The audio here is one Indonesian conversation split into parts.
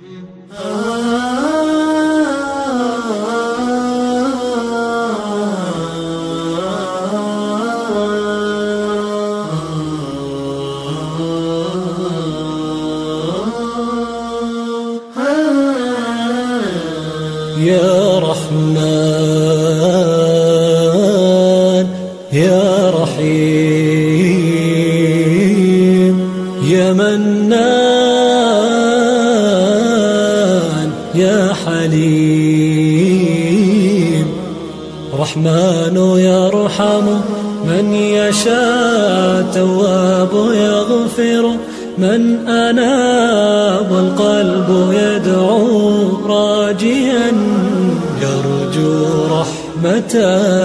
Oh. تواب يغفر من أناب والقلب يدعو راجيا يرجو رحمة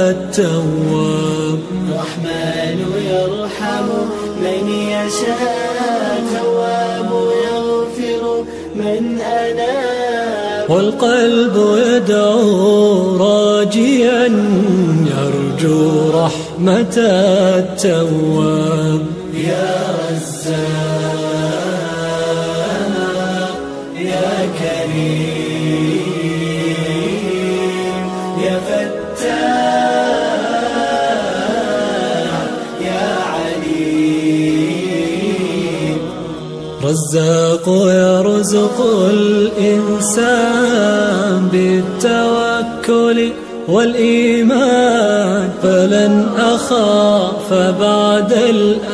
التواب. الرحمن يرحم من يشاء تواب يغفر من أناب. والقلب يدعو راجيا يرجو رحمة التواب. يا رزاق يا كريم يا فتاح يا عليم. رزاق يرزق الإنسان بالتوكل والإيمان فلن أخاف بعد الآن.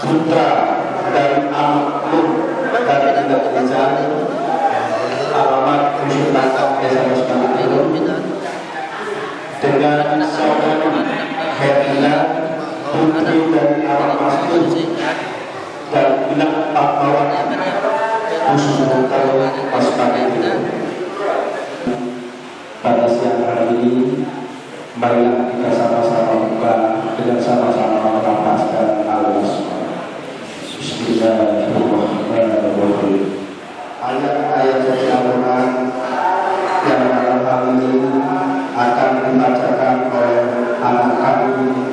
Putra dari anak Lut dari Indah Rizal alamat Musyidakat Desa Musyidakat itu dengan saudari Herina putri dari anak Masjid dan Inak Pakmawat khusus untuk pasukan itu pada siang hari ini marilah kita sama-sama buka dengan sama-sama melapaskan al-Basmah Bismillahirrahmanirrahim. Ayat-ayat dari yang hal akan dibacakan oleh anak kami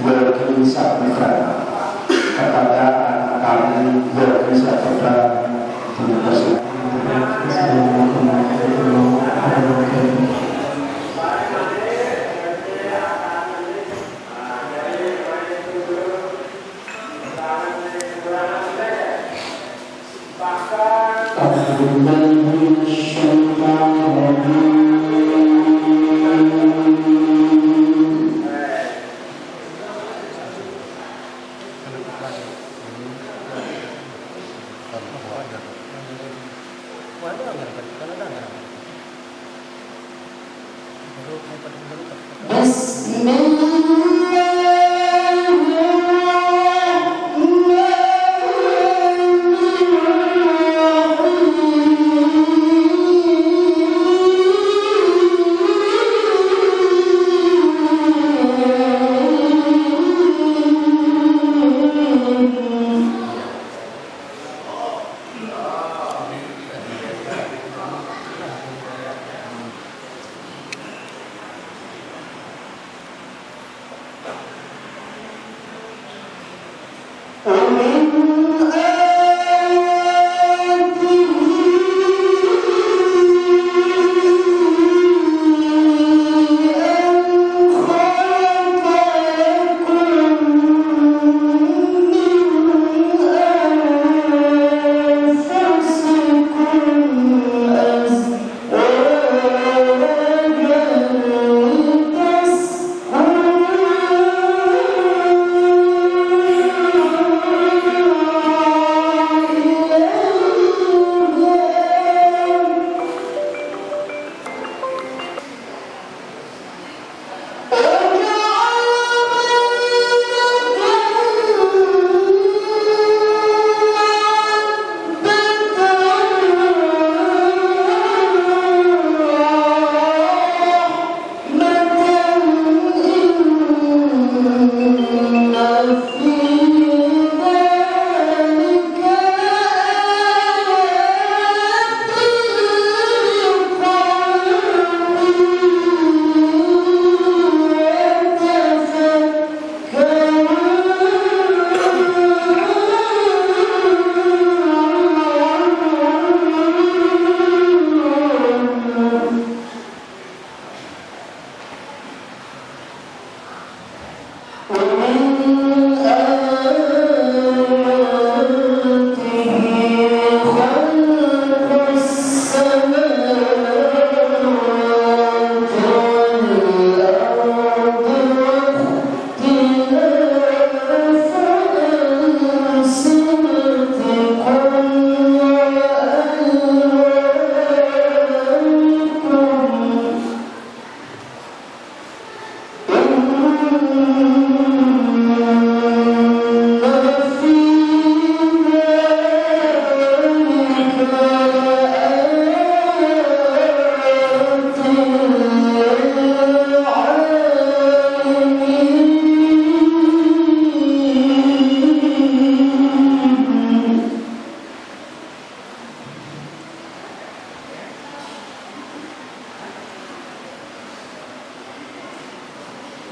Yogi Saputra. Kepada anak kami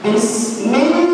This means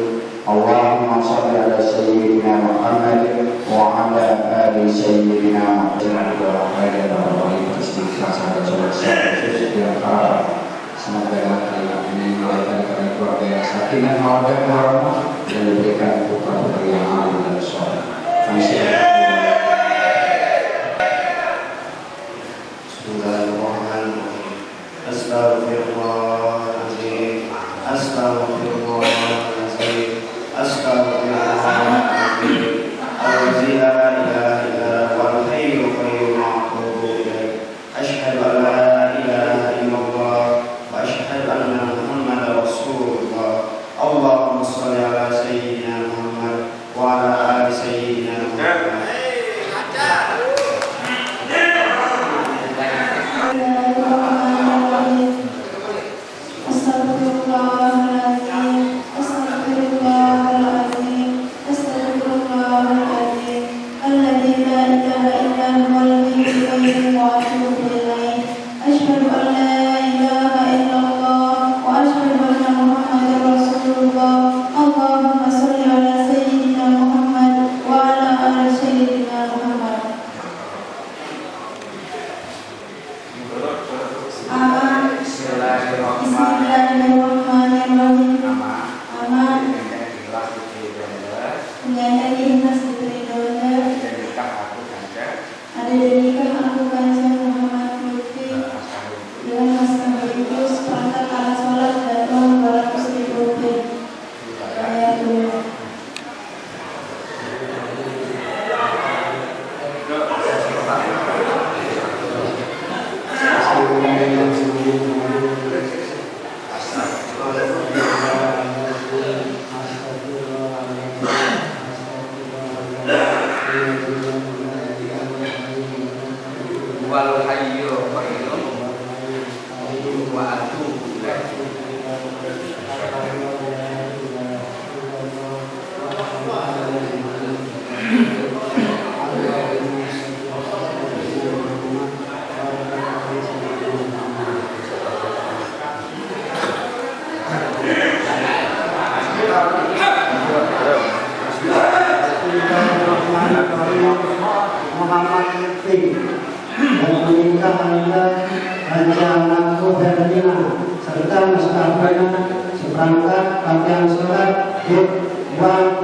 Allahumma salli ala sayyidina Muhammad wa ala ali sayyidina Muhammad wa ala ali sayyidina Muhammad wa ala Semoga Allah ini kami keluarga yang sakinah, mawaddah, warahmah dan diberikan putra putri yang alim dan soleh. Bismillahirrahmanirrahim. Astagfirullahaladzim, Astagfirullah. busana seperangkat pakaian sholat, jubah,